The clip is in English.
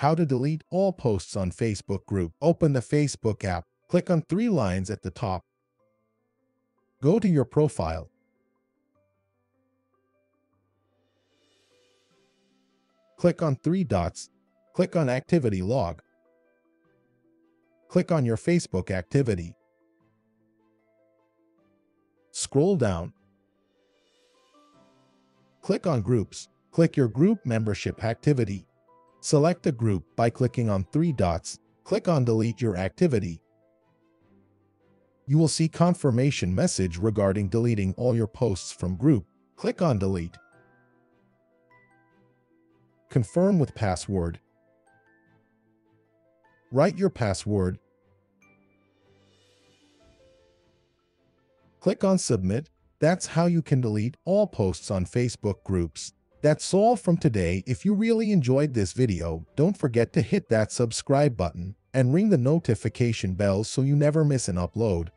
How to delete all posts on Facebook group. Open the Facebook app. Click on three lines at the top. Go to your profile. Click on three dots. Click on Activity Log. Click on your Facebook activity. Scroll down. Click on Groups. Click your group membership activity. Select a group by clicking on three dots. Click on Delete your activity. You will see confirmation message regarding deleting all your posts from group. Click on Delete. Confirm with password. Write your password. Click on Submit. That's how you can delete all posts on Facebook groups. That's all from today. If you really enjoyed this video, don't forget to hit that subscribe button and ring the notification bell so you never miss an upload.